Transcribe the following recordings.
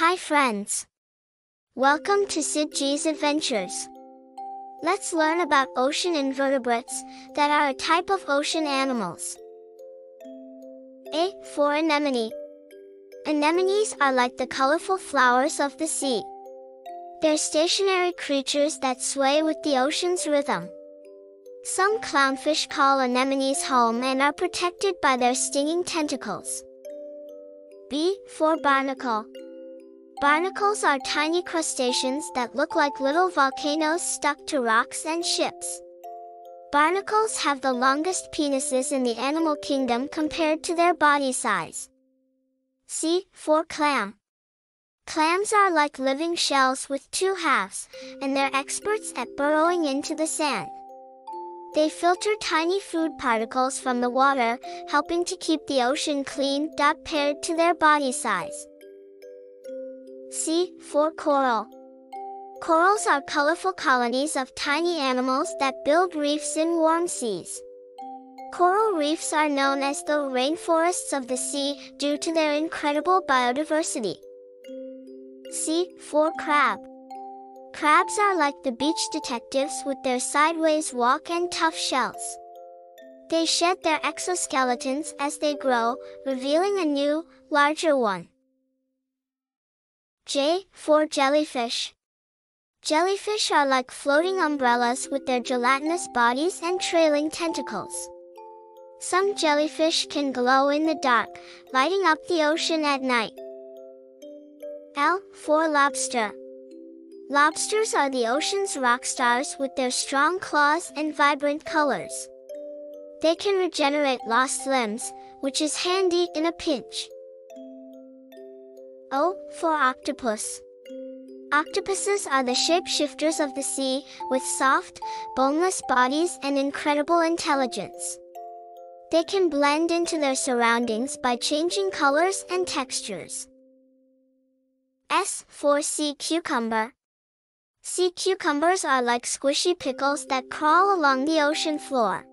Hi friends! Welcome to SidG's Adventures. Let's learn about ocean invertebrates that are a type of ocean animals. A. For anemone. Anemones are like the colorful flowers of the sea. They're stationary creatures that sway with the ocean's rhythm. Some clownfish call anemones home and are protected by their stinging tentacles. B. For barnacle. Barnacles are tiny crustaceans that look like little volcanoes stuck to rocks and ships. Barnacles have the longest penises in the animal kingdom compared to their body size. See, For clam. Clams are like living shells with two halves, and they're experts at burrowing into the sand. They filter tiny food particles from the water, helping to keep the ocean clean. Paired to their body size. C. For coral. Corals are colorful colonies of tiny animals that build reefs in warm seas. Coral reefs are known as the rainforests of the sea due to their incredible biodiversity. C. For crab. Crabs are like the beach detectives with their sideways walk and tough shells. They shed their exoskeletons as they grow, revealing a new, larger one. J. For jellyfish. Jellyfish are like floating umbrellas with their gelatinous bodies and trailing tentacles. Some jellyfish can glow in the dark, lighting up the ocean at night. L. For lobster. Lobsters are the ocean's rock stars with their strong claws and vibrant colors. They can regenerate lost limbs, which is handy in a pinch. O. For octopus. Octopuses are the shapeshifters of the sea, with soft, boneless bodies and incredible intelligence. They can blend into their surroundings by changing colors and textures. S. For sea cucumber. Sea cucumbers are like squishy pickles that crawl along the ocean floor.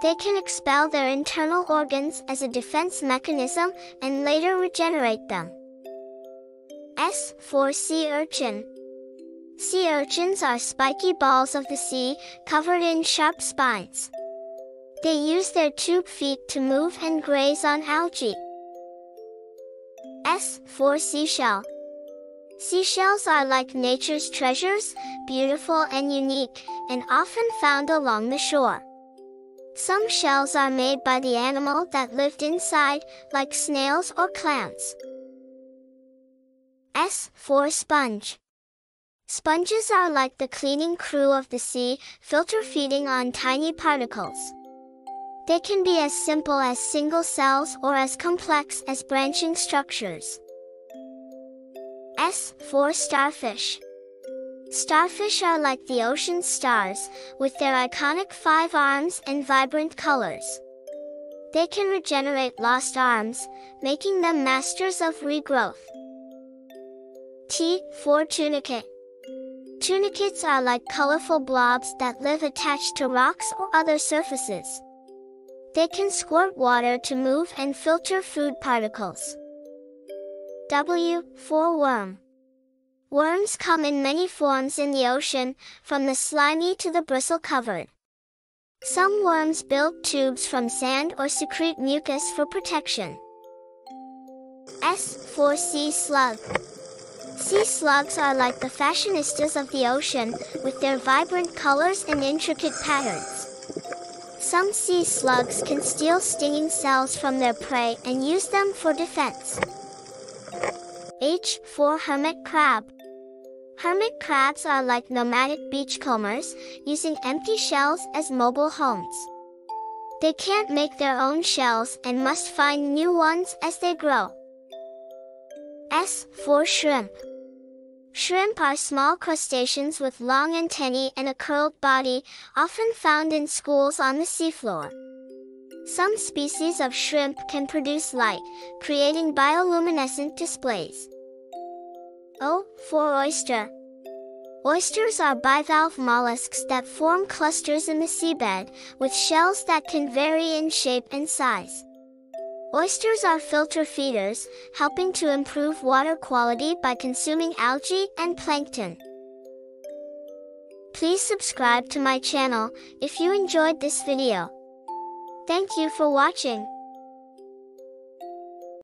They can expel their internal organs as a defense mechanism and later regenerate them. S. For sea urchin. Sea urchins are spiky balls of the sea, covered in sharp spines. They use their tube feet to move and graze on algae. S. For seashell. Seashells are like nature's treasures, beautiful and unique, and often found along the shore. Some shells are made by the animal that lived inside, like snails or clams. S. For sponge. Sponges are like the cleaning crew of the sea, filter feeding on tiny particles. They can be as simple as single cells or as complex as branching structures. S. For starfish. Starfish are like the ocean's stars, with their iconic five arms and vibrant colors. They can regenerate lost arms, making them masters of regrowth. T. For tunicate. Tunicates are like colorful blobs that live attached to rocks or other surfaces. They can squirt water to move and filter food particles. W. For worm. Worms come in many forms in the ocean, from the slimy to the bristle-covered. Some worms build tubes from sand or secrete mucus for protection. S. For sea slug. Sea slugs are like the fashionistas of the ocean, with their vibrant colors and intricate patterns. Some sea slugs can steal stinging cells from their prey and use them for defense. H. For hermit crab. Hermit crabs are like nomadic beachcombers, using empty shells as mobile homes. They can't make their own shells and must find new ones as they grow. S. For shrimp. Shrimp are small crustaceans with long antennae and a curled body, often found in schools on the seafloor. Some species of shrimp can produce light, creating bioluminescent displays. O. For oyster. Oysters are bivalve mollusks that form clusters in the seabed, with shells that can vary in shape and size. Oysters are filter feeders, helping to improve water quality by consuming algae and plankton. Please subscribe to my channel if you enjoyed this video. Thank you for watching.